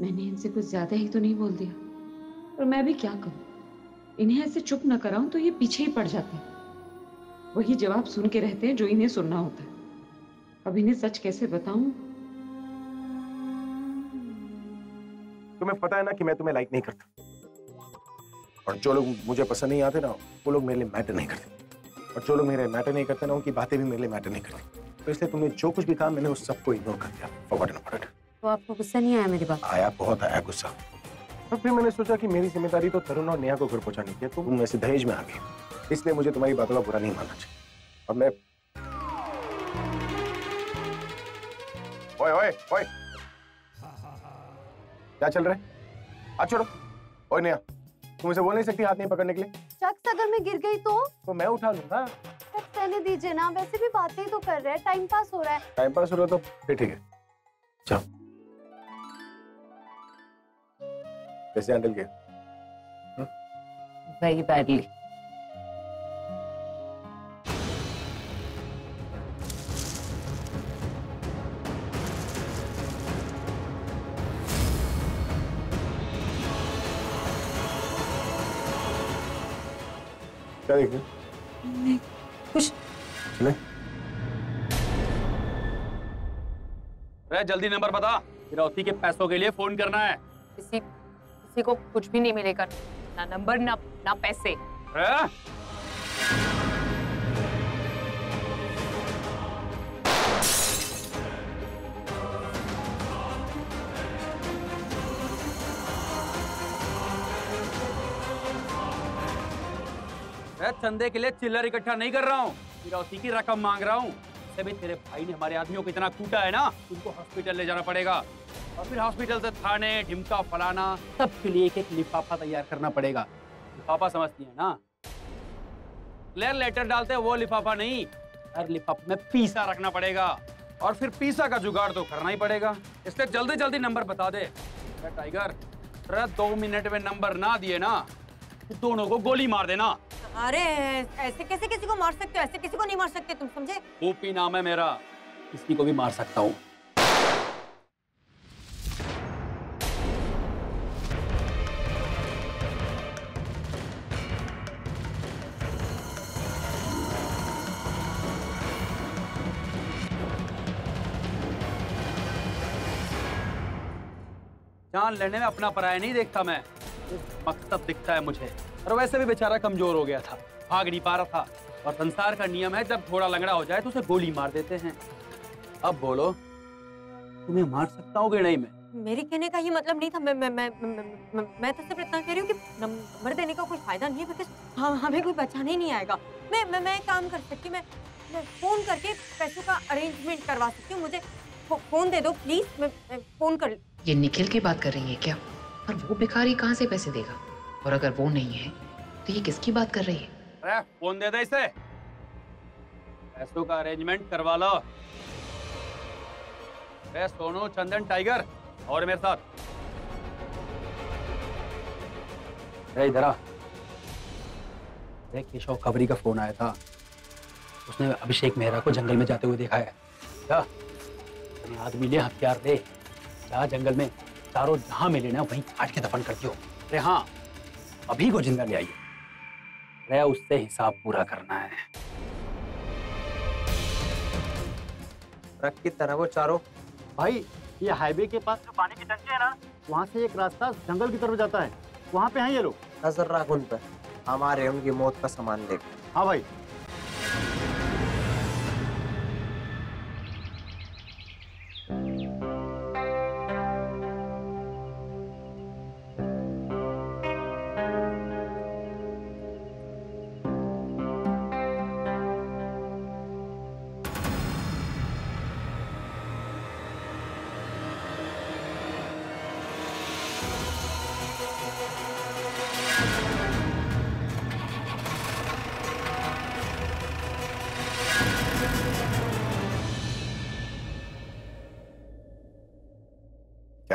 मैंने इनसे कुछ ज़्यादा ही तो नहीं बोल दिया। पर मैं भी क्या कहूँ इन्हें ऐसे चुप न कराऊं तो ये पीछे ही पड़ जाते हैं। वही जवाब सुन के रहते हैं जो इन्हें सुनना होता है। अब इन्हें सच कैसे बताऊँ? तुम्हें पता है ना कि मैं तुम्हें लाइक नहीं करता। और जो लोग मुझे पसंद नहीं आते ना, वो लोग मेरे लिए मैटर नहीं करते। और जो लोग मेरे मैटर नहीं करते ना, उनकी बातें भी मेरे लिए मैटर नहीं करती। तो इसलिए तुमने जो कुछ भी कहा, मैंने उस सबको इग्नोर कर दिया। तो आपको गुस्सा नहीं आया मेरी बात? आया बहुत आया गुस्सा। और फिर मैंने सोचा कि मेरी ज़िम्मेदारी तो तरुण और नेहा को घर पहुँचाने की है तो तुम ऐसे दहेज में आ गई इसलिए मुझे तुम्हारी बातों का बुरा नहीं मानना चाहिए। और मैं ओए ओए ओए। क्या चल रहा है? आ छोड़ो। ओए नेहा तुम इसे बोल नहीं सकती हाथ नहीं पकड़ने के लिए? शख्स अगर मैं गिर गई तो? तो मैं उठा लूँगा। सहने दीजिए ना वैसे भी बातें तो कर रहे हैं टाइम पास हो रहा है। टाइम पास हो रहा है तो फिर ठीक है। चलो। कैसे हैंडल किया। वेरी बैडली क्या देख रहे कुछ चले रे जल्दी नंबर बता। फिरौती के पैसों के लिए फ़ोन करना है। किसी किसी को कुछ भी नहीं मिलेगा। ना नंबर ना ना पैसे? रे, चंदे के लिए चिल्लर इकट्ठा नहीं कर रहा हूँ। की रकम मांग रहा हूँ। से भी तेरे भाई ने हमारे आदमियों को इतना कूटा है ना उनको हॉस्पिटल ले जाना पड़ेगा। और फिर हॉस्पिटल से थाने, ढिमका, फलाना, सबके लिए एक एक लिफाफा तैयार करना पड़ेगा। लिफाफा समझती है ना? क्लियर लेटर डालते वो लिफाफा नहीं, हर लिफाफे में पीसा रखना पड़ेगा। और फिर पीसा का जुगाड़ तो करना ही पड़ेगा। इसलिए जल्दी जल्दी नंबर बता दे। टाइगर दो मिनट में नंबर ना दिए ना। दोनों को गोली मार देना। अरे ऐसे कैसे किसी को मार सकते हो? ऐसे किसी को नहीं मार सकते तुम समझे? ओपी नाम है मेरा। किसी को भी मार सकता हूँ। जान लेने में अपना पराया नहीं देखता मैं। मकसद दिखता है मुझे। और वैसे भी बेचारा कमज़ोर हो गया था भाग नहीं पा रहा था। और संसार का नियम है जब थोड़ा लंगड़ा हो जाए तो उसे गोली मार देते हैं। अब बोलो तुम्हें मार सकता हूँ कि नहीं मैं? मेरे कहने का ये मतलब नहीं था। मैं मैं मैं मैं, तो सिर्फ़ इतना कह रही हूँ कि नंबर देने का कोई फ़ायदा नहीं है बिकॉज़ हम हमें कोई बचाने ही नहीं आएगा। मैं मैं मैं काम कर सकती हूँ मैं मैं फ़ोन करके पैसों का अरेंजमेंट करवा सकती हूँ। मुझे फ़ोन दे दो प्लीज़ मैं, मैं फ़ोन कर ये निखिल की बात कर रही है क्या? और वो भिखारी कहाँ से पैसे देगा? और अगर वो नहीं है तो ये किसकी बात कर रही है? अरे, फ़ोन दे दे इसे। पैसों का अरेंजमेंट करवा लो। अरे, सोनू, चंदन टाइगर और मेरे साथ। इधर आ। अरे केशव खबरी का फ़ोन आया था। उसने अभिषेक मेहरा को जंगल में जाते हुए देखा है। क्या आदमी ले हथियार दे जा जंगल में। चारों जहाँ मिले ना वहीं काट के दफन कर दियो। अरे हाँ अभी को ज़िंदा ले आइए। अरे उससे हिसाब पूरा करना है। ट्रक की तरह वो चारों। भाई ये हाईवे के पास जो पानी की टंकी है ना वहाँ से एक रास्ता जंगल की तरफ़ जाता है। वहाँ पे हैं ये लोग। नज़र रख उन पर हमारे उनकी मौत का सामान लेकर हाँ भाई।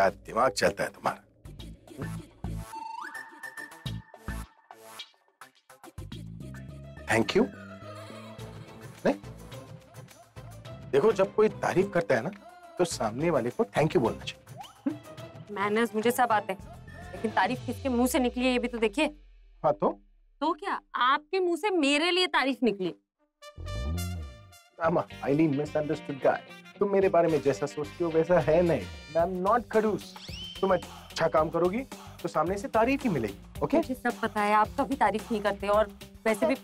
क्या दिमाग चलता है तुम्हारा। थैंक यू नहीं। देखो जब कोई तारीफ़ करता है ना तो सामने वाले को थैंक यू बोलना चाहिए। मैनर्स मुझे सब आते हैं। लेकिन तारीफ़ किसके मुँह से निकली है ये भी तो देखिए। हाँ तो? तो क्या आपके मुँह से मेरे लिए तारीफ़ निकली? I'm a highly misunderstood guy. तुम मेरे बारे में जैसा सोचती हो वैसा है नहीं। आई एम नॉट खड़ूस तुम अच्छा काम करोगी तो सामने से तारीफ़ ही मिलेगी ओके मुझे सब पता है आप कभी तारीफ़ नहीं करते और वैसे भी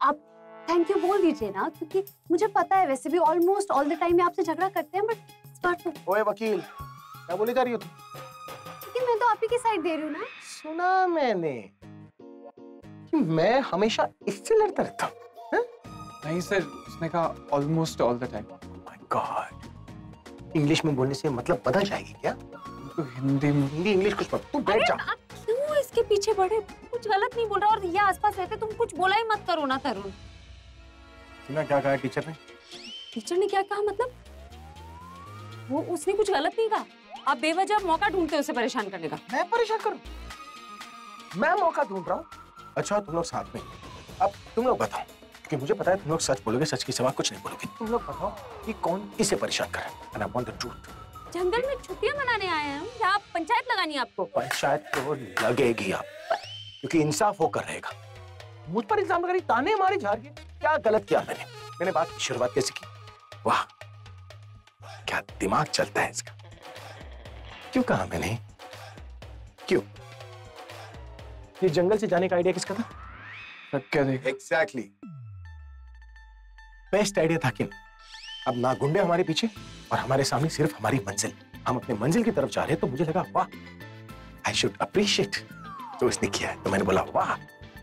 आप थैंक यू बोल दीजिए ना क्योंकि मुझे पता है वैसे भी ऑलमोस्ट ऑल द टाइम आपसे झगड़ा करते हैं बट इस बार तो ओए वकील क्या बोले जा रही हो तुम? क्योंकि मैं तो आप ही की साइड दे रही हूँ ना। सुना मैंने कि मैं हमेशा इससे लड़ता रहता हूँ। नहीं सर उसने कहा almost all the time my god English में बोलने से मतलब बदल जाएगी क्या? तो हिंदी में। हिंदी इंग्लिश कुछ मत तू बैठ जा। आप क्यों इसके पीछे बढ़े कुछ गलत नहीं बोल रहा और ये आसपास रहते तुम कुछ बोला ही मत करो ना तरुण। सुना क्या कहा टीचर ने? टीचर ने क्या कहा मतलब? वो उसने कुछ गलत नहीं कहा। आप बेवजह मौका ढूंढते हो उसे परेशान करने का। मैं परेशान करूँ? मैं मौका ढूंढ रहा हूँ। अच्छा तुम लोग साथ में। अब तुम लोग बताओ। क्योंकि मुझे पता है तुम लोग सच बोलोगे सच के सिवा कुछ नहीं बोलोगे। तुम लोग बताओ कि कौन किसे परेशान कर रहा है? एंड द ट्रूथ जंगल में छुट्टियाँ मनाने आए हैं हम या पंचायत लगानी है आपको। पंचायत तो लगेगी आप क्योंकि इंसाफ होकर रहेगा। मुझ पर इल्ज़ाम लगाई ताने मारे जा रही है क्या गलत किया मैंने? मैंने बात की शुरुआत कैसे की? वाह क्या दिमाग चलता है इसका। क्यों कहा मैंने? क्यों? ये जंगल से जाने का आइडिया किसका था? सब क्या देख? एग्जैक्टली बेस्ट आइडिया था किन अब ना गुंडे हमारे पीछे और हमारे सामने सिर्फ़ हमारी मंजिल हम अपने मंजिल की तरफ़ जा रहे हैं तो मुझे लगा वाह आई शुड अप्रिशिएट जो इसने किया है तो मैंने बोला वाह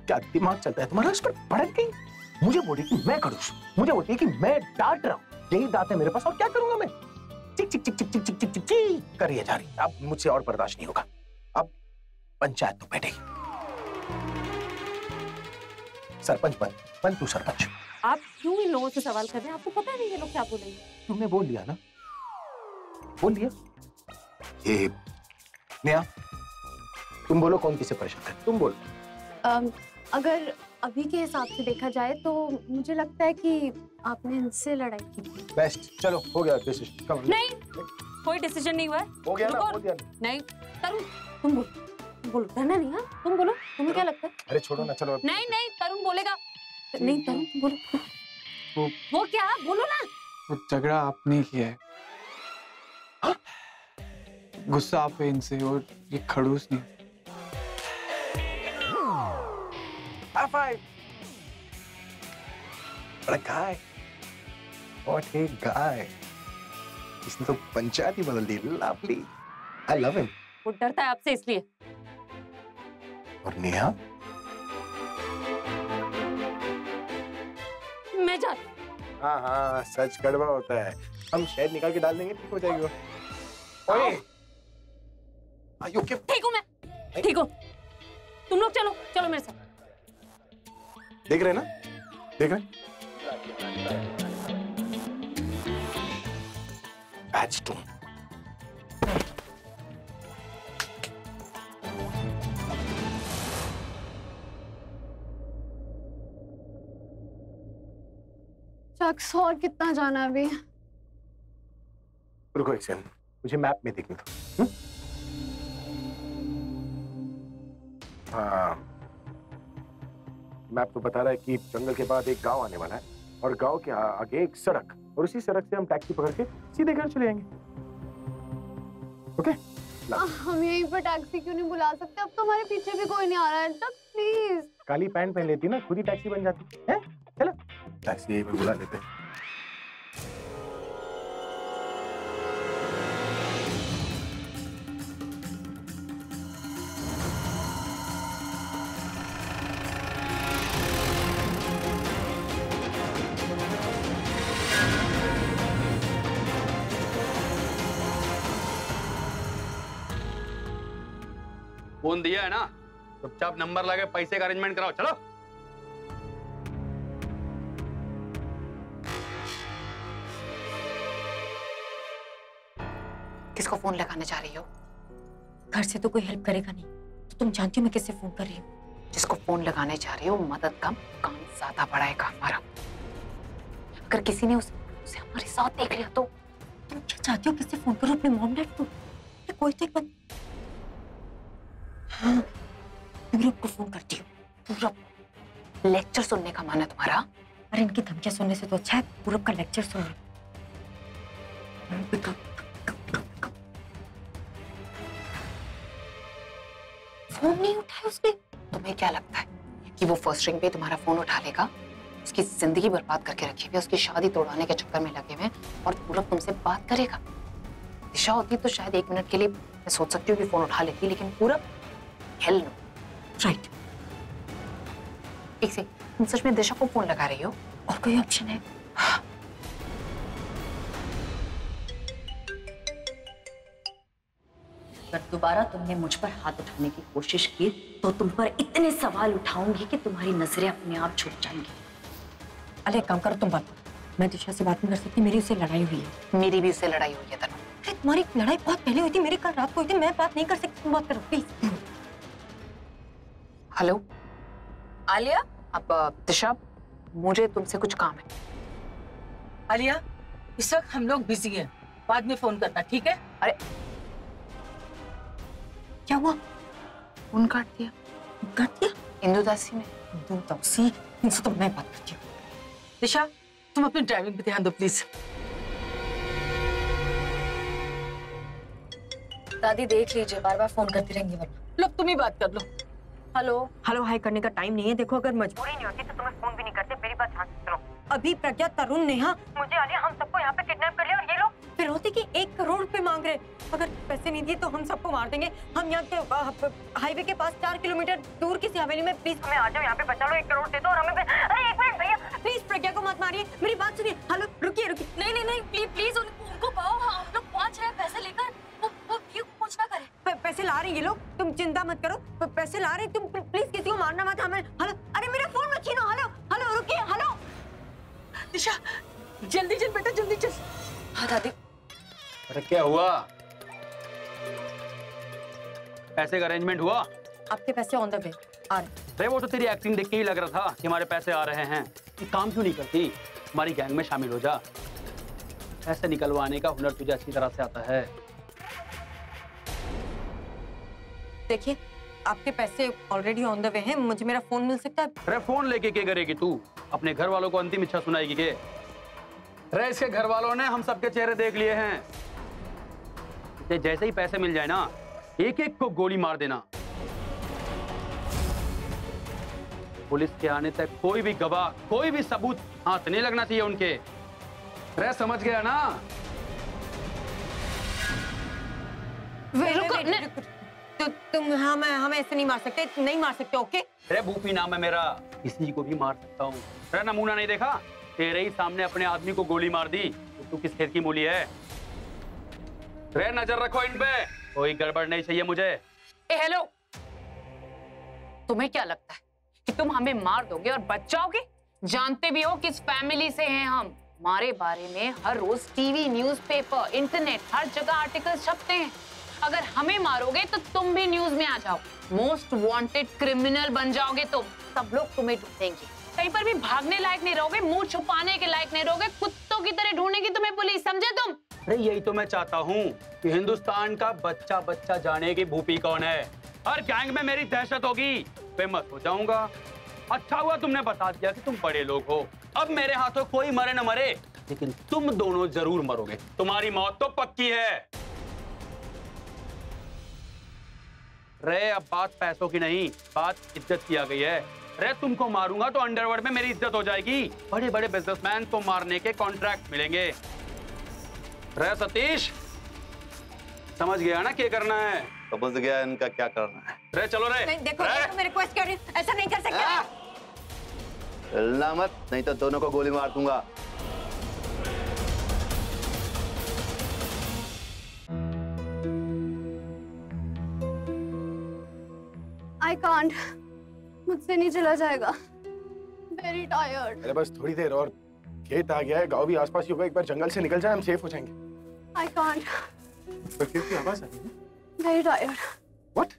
क्या दिमाग चलता है तुम्हारा उस पर भड़क गई मुझे बोली कि मैं खड़ूस मुझे बोलती है कि मैं डांट रहा हूँ यही दांत है मेरे पास और क्या करूँगा मैं चिक चिक चिक चिक चिक चिक चिक चिक करिए जा रही है। अब मुझसे और बर्दाश्त नहीं होगा अब पंचायत तो बैठेगी सरपंच बन बन तू सरपंच। आप क्यों इन लोगों से सवाल कर रहे हैं? आपको पता नहीं ये लोग क्या बोलेंगे। तुमने बोल लिया ना। बोल लिया। ये नेहा तुम बोलो कौन किसे परेशान कर तुम बोल। अगर अभी के हिसाब से देखा जाए तो मुझे लगता है कि आपने इनसे लड़ाई की बेस्ट चलो हो गया डिसीज़न कम नहीं कोई डिसीज़न नहीं हुआ है। हो गया ना हो गया। नहीं तरुण तुम बोलो। बोलो डरना नहीं हाँ? तुम बोलो तुम्हें क्या लगता है? अरे छोड़ो ना चलो अब। नहीं नहीं तरुण बोलेगा। नहीं तरुण तुम बोलो। वो- वो क्या? बोलो ना। वो झगड़ा आपने किया है। गुस्सा आप है इनसे और ये खड़ूस नहीं। Guy. What a guy. इसने तो पंचायत ही बदल दी। लवली आई लव हिम वो डरता है आपसे इसलिए। और नेहा? मैं जा हाँ। हाँ सच कड़वा होता है। हम शहद निकाल के डाल देंगे ठीक हो जाएगी वो। ओए! ठीक हूँ मैं। ठीक हूँ। तुम लोग चलो चलो मेरे साथ। देख रहे ना? देख रहे बैच टू शख्स और कितना जाना अभी? रुको एक सेकंड मुझे मैप में देखने दो। हम्म? हाँ। मैप तो बता रहा है कि जंगल के बाद एक गाँव आने वाला है और गाँव के आगे एक सड़क और उसी सड़क से हम टैक्सी पकड़ के सीधे घर चले जाएँगे ओके हम यहीं पर टैक्सी क्यों नहीं बुला सकते? अब तो हमारे पीछे भी कोई नहीं आ रहा है। तब प्लीज़ काली पैंट पहन लेती ना खुद ही टैक्सी बन जाती है? टैक्सी यहीं पे बुला लेते। फ़ोन दिया है ना चुपचाप नंबर लगे पैसे का अरेंजमेंट कराओ, चलो किसको फ़ोन लगाने जा रही हो। घर से तो कोई हेल्प करेगा नहीं। तो तुम जानती हो मैं किससे फ़ोन कर रही हूँ? जिसको फ़ोन लगाने जा रही हो मदद कम काम ज़्यादा बढ़ाएगा हमारा। अगर किसी ने उसे, उसे हमारे साथ देख लिया तो? तुम क्या चाहती हो किससे फ़ोन करो अपने मॉम डैड को? कोई तो एक हाँ पूरब को फ़ोन करती हूँ। पूरब लेक्चर सुनने का मन है तुम्हारा। अरे इनकी धमकियाँ सुनने से तो अच्छा है पूरब का लेक्चर सुन सुनना फ़ोन नहीं उठाया उसने? तुम्हें क्या लगता है कि वो फ़र्स्ट रिंग पे तुम्हारा फ़ोन उठा लेगा? उसकी ज़िंदगी बर्बाद करके रखे हुए उसकी शादी तोड़वाने के चक्कर में लगे हुए और पूरब तुमसे बात करेगा? दिशा होती तो शायद एक मिनट के लिए मैं सोच सकती हूँ कि फ़ोन उठा लेती, लेकिन पूरब हेल नो राइट एक से तुम सच में दिशा को फ़ोन लगा रही हो? और कोई ऑप्शन है? अगर दोबारा तुमने मुझ पर हाथ उठाने की कोशिश की तो तुम पर इतने सवाल उठाऊँगी कि तुम्हारी नज़रें अपने आप छुप जाएँगी। अरे काम करो तुम बात। मैं दिशा से बात नहीं कर सकती मेरी उससे लड़ाई हुई है। मेरी भी उससे लड़ाई हुई है तनु। अरे तुम्हारी लड़ाई बहुत पहले हुई थी मेरी कल रात को हुई थी मैं बात नहीं कर सकती तुम बात करो प्लीज़ हेलो? आलिया अब दिशा मुझे तुमसे कुछ काम है। आलिया इस वक्त हम लोग बिज़ी हैं। बाद में फ़ोन करना ठीक है? अरे क्या हुआ? फ़ोन काट दिया। काट दिया? इंदु दासी ने। दो तौसी इनसे तो मैं बात करती हूँ। दिशा तुम अपनी ड्राइविंग पे ध्यान दो प्लीज़ दादी देख लीजिए बार बार फ़ोन करती रहेंगी वरना। लो तुम ही बात कर लो। हेलो? हेलो हाई करने का टाइम नहीं है। देखो अगर मजबूरी नहीं होती तो तुम्हें फ़ोन भी नहीं करते। मेरी बात ध्यान से सुनो। अभी प्रज्ञा तरुण नेहा। मुझे आलिया हम सबको यहाँ पे किडनैप कर लिया और ये लोग फिर होती कि एक करोड़ रुपए मांग रहे अगर पैसे नहीं दिए तो हम सबको मार देंगे। हम यहाँ के हाईवे के पास चार किलोमीटर दूर किसी हवेली में प्लीज़ हमें आ जाओ यहाँ पे बचा लो एक करोड़ दे दो और हमें अरे एक मिनट भैया प्लीज़ प्रज्ञा को मत मारिए। मेरी बात सुनिए। हेलो रुकिए रुकिए। नहीं नहीं नहीं प्लीज़ प्लीज़ उनको पाओ। हाँ, हम लोग पहुँच रहे हैं पैसे लेकर। कुछ ना करे? पैसे ला रहे ये लोग। तुम चिंता मत करो। पैसे ला रहे तुम प्लीज़ किसी को मारना मत। हमें हेलो अरे मेरा फ़ोन मत छीनो। हेलो हेलो रुकिए हेलो। दिशा जल्दी चल बेटा जल्दी चल। हाँ दादी। अरे क्या हुआ? पैसे का अरेंजमेंट हुआ? आपके पैसे ऑन द वे आ रहे अरे वो तो तेरी एक्टिंग देख के ही लग रहा था कि हमारे पैसे आ रहे हैं। काम क्यों नहीं करती? हमारी गैंग में शामिल हो जा। पैसे निकलवाने का हुनर तुझे अच्छी तरह से आता है। देखिए आपके पैसे ऑलरेडी ऑन द वे हैं मुझे मेरा फ़ोन मिल सकता है? अरे फ़ोन लेके क्या करेगी तू? अपने घर वालों को अंतिम इच्छा सुनाएगी के? अरे इसके घर वालों ने हम सबके चेहरे देख लिए हैं। इसे जैसे ही पैसे मिल जाए ना एक एक को गोली मार देना। पुलिस के आने तक कोई भी गवाह कोई भी सबूत हाथ नहीं लगना चाहिए उनके। अरे समझ गया ना? वे- वे- वे- तो तुम हमें हमें ऐसे नहीं मार सकते नहीं मार सकते ओके? अरे भूपी नाम है मेरा। किसी को भी मार सकता हूँ। अरे नमूना नहीं देखा? तेरे ही सामने अपने आदमी को गोली मार दी। तो तू किस खेत की मूली है? अरे नज़र रखो इन पे। कोई गड़बड़ नहीं चाहिए मुझे। ए हेलो। तुम्हें क्या लगता है कि तुम हमें मार दोगे और बच जाओगे? जानते भी हो किस फैमिली से हैं हम। हमारे बारे में हर रोज टीवी न्यूज़पेपर, इंटरनेट हर जगह आर्टिकल छपते हैं। अगर हमें मारोगे तो तुम भी न्यूज़ में आ जाओ। मोस्ट वांटेड क्रिमिनल बन जाओगे तुम। सब लोग तुम्हें ढूंढेंगे। कहीं पर भी भागने लायक नहीं रहोगे मुँह छुपाने के लायक नहीं रहोगे कुत्तों की तरह ढूंढेगी तुम्हें पुलिस समझे तुम? अरे यही तो मैं चाहता हूँ कि हिंदुस्तान का बच्चा बच्चा जाने की भूपी कौन है। हर गैंग में मेरी दहशत होगी। फ़ेमस हो जाऊँगा। अच्छा हुआ तुमने बता दिया कि तुम बड़े लोग हो। अब मेरे हाथों कोई मरे न मरे, लेकिन तुम दोनों ज़रूर मरोगे। तुम्हारी मौत तो पक्की है। रे, अब बात पैसों की नहीं, बात इज़्ज़त की आ गई है। रे, तुमको मारूँगा तो अंडरवर्ल्ड में मेरी इज़्ज़त हो जाएगी। बड़े बड़े बिजनेसमैन को मारने के कॉन्ट्रैक्ट मिलेंगे। रे सतीश? समझ गया ना क्या करना है? समझ गया इनका क्या करना है। रे चलो रे नहीं देखो देखो मैं रिक्वेस्ट कर रही हूँ। ऐसा नहीं कर सकते। हिलना मत नहीं तो दोनों को गोली मार दूँगा। आई कांट मुझसे नहीं चला जाएगा। वेरी टायर्ड अरे बस थोड़ी देर और। खेत आ गया है गाँव भी आसपास ही होगा एक बार जंगल से निकल जाए हम सेफ़ हो जाएँगे। I can't. Inspector की आवाज़ आ रही है Very tired. What?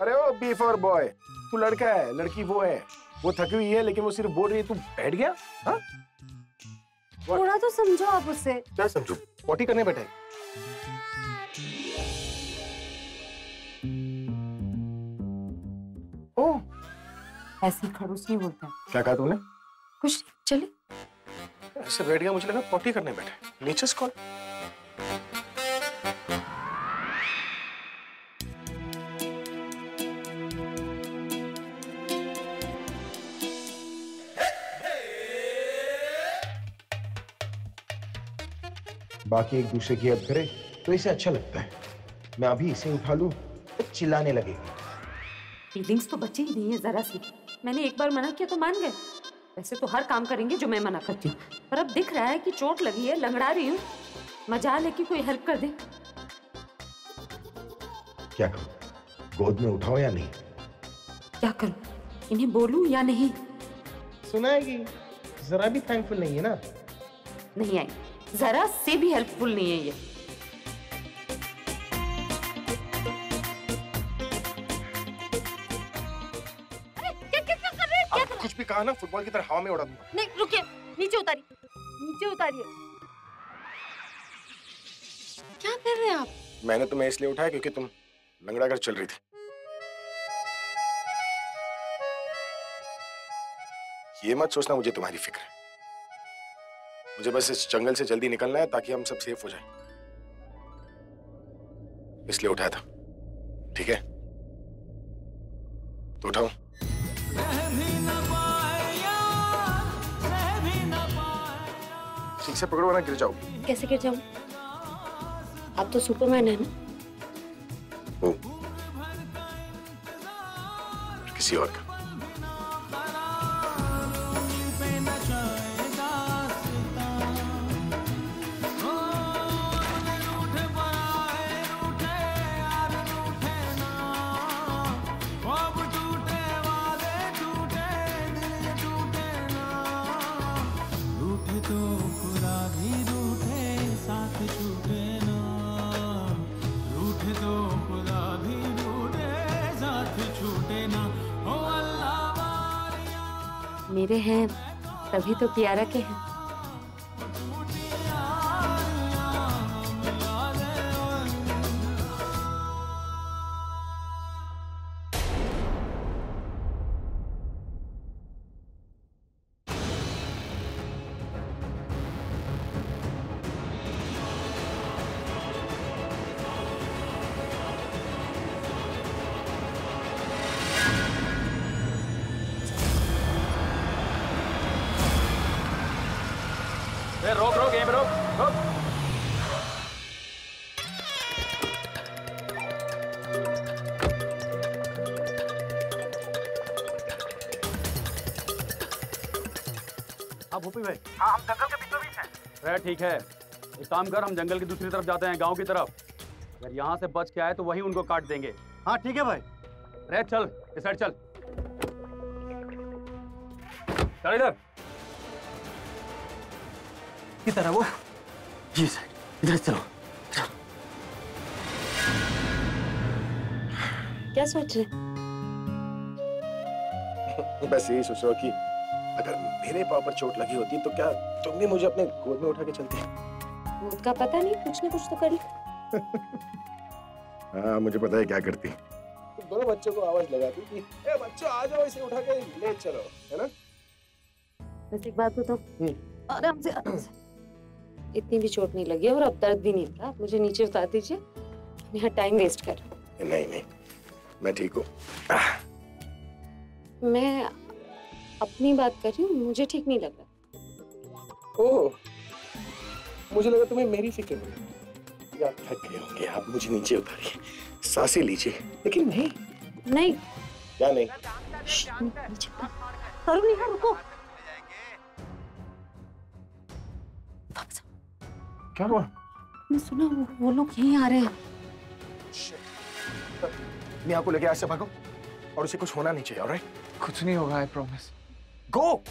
अरे ओ बी फॉर boy. तू लड़का है लड़की वो है वो थकी हुई है लेकिन वो सिर्फ़ बोल रही है तू बैठ गया हाँ? थोड़ा तो समझो आप उसे. क्या समझो Potty करने बैठा है ऐसी खड़ूस नहीं बोलते क्या कहा तूने कुछ चली ऐसे बैठ गया मुझे लगा पॉटी करने बैठे नेचर्स कॉल बाकी एक दूसरे की हेल्प करे तो इसे अच्छा लगता है। मैं अभी इसे उठा लूँ तो चिल्लाने लगेगी। फीलिंग्स तो बची ही नहीं है जरा सी। मैंने एक बार मना किया तो मान गए। वैसे तो हर काम करेंगे जो मैं मना करती हूँ। पर अब दिख रहा है कि चोट लगी है लंगड़ा रही हूँ। मजाल है कि कोई हेल्प कर दे। क्या करूँ? गोद में उठाओ या नहीं? क्या करूँ? इन्हें बोलूँ या नहीं? सुनाएगी जरा भी थैंकफुल नहीं है ना? नहीं आई। जरा से भी हेल्पफुल नहीं है ये। कहा ना फुटबॉल की तरह हवा में उड़ा दूँगा। नहीं रुकिए नीचे उतारिए। नीचे उतारिए। क्या कर रहे हैं आप? मैंने तुम्हें इसलिए उठाया क्योंकि तुम लंगड़ा कर चल रही थी। ये मत सोचना मुझे तुम्हारी फ़िक्र है। मुझे बस इस जंगल से जल्दी निकलना है ताकि हम सब सेफ़ हो जाएँ। इसलिए उठाया था। ठीक है? तो उठाओ ठीक से पकड़ो वरना गिर जाओ। कैसे गिर जाऊ? आप तो सुपरमैन है ना? ओ। किसी और का। मेरे हैं तभी तो कियारा के हैं। ए, रोक रोक यहीं पे रोक रोक हाँ भूपी भाई। हाँ हम जंगल के बीचों बीच हैं। अरे ठीक है। एक काम कर हम जंगल की दूसरी तरफ़ जाते हैं गाँव की तरफ़। अगर यहाँ से बच के आए तो वहीं उनको काट देंगे। हाँ ठीक है भाई। रे चल इस साइड चल। चल इधर। किधर है वो ये साइड इधर चलो क्या सोच रहे? बस यही सोच रहा हूँ कि अगर मेरे पाँव पर चोट लगी होती तो क्या तुम भी मुझे अपने गोद में उठा के चलती? खुद का पता नहीं कुछ ना कुछ तो कर ली। हाँ मुझे पता है क्या करती। तुम दोनों बच्चों को आवाज़ लगाती कि ए बच्चों आ जाओ इसे उठा के ले चलो है ना? बस एक बात बताओ। आराम से आराम से। इतनी भी चोट नहीं लगी और अब दर्द भी नहीं था। आप मुझे नीचे उतार दीजिए। हम यहाँ टाइम वेस्ट कर नहीं नहीं। मैं ठीक हूँ। मैं अपनी बात कर रही हूँ मुझे ठीक नहीं लग रहा। ओह मुझे लगा तुम्हें मेरी फ़िक्र नहीं या थक गए होंगे आप मुझे नीचे उतारिए। साँसें लीजिए। लेकिन नहीं। नहीं। क्या नहीं? करो नहीं रुको। क्या हुआ? मैं सुना वो, वो लोग यहीं आ रहे हैं। मैं को लेके आज से भागो और उसे कुछ होना नहीं चाहिए ऑलराइट कुछ नहीं होगा आई प्रॉमिस गो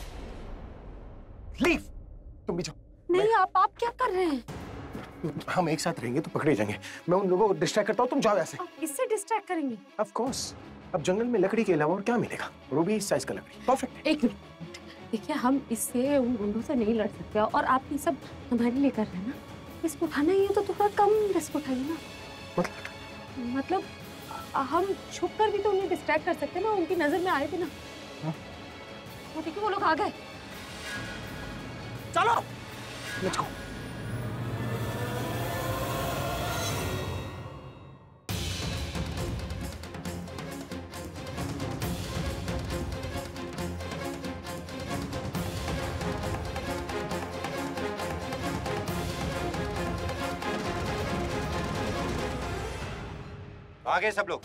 लीव तुम भी जाओ। नहीं आप आप क्या कर रहे हैं? हम एक साथ रहेंगे तो पकड़े जाएँगे। मैं उन लोगों को डिस्ट्रैक्ट करता हूँ तुम जाओ ऐसे। इससे डिस्ट्रैक्ट करेंगे? ऑफ़ कोर्स अब जंगल में लकड़ी के अलावा और क्या मिलेगा? रूबी इस साइज़ का लकड़ी। परफेक्ट एक मिनट। देखिए हम इससे उन गुंडों से नहीं लड़ सकते और आप ये सब हमारे लिए कर रहे हैं ना? रिस्क उठाना ही है तो थोड़ा कम रिस्क उठाइए ना। मतलब हम छुप कर भी तो उन्हें डिस्ट्रैक्ट कर सकते हैं ना उनकी नज़र में आए थे ना। वो देखिए वो लोग आ गए। चलो। लेट्स गो आगे सब लोग।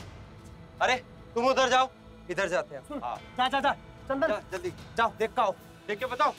अरे तुम उधर जाओ। इधर जाते हैं। हाँ। जा जा जा। चंदन। जा, जल्दी। जाओ देख का आओ। देख के बताओ।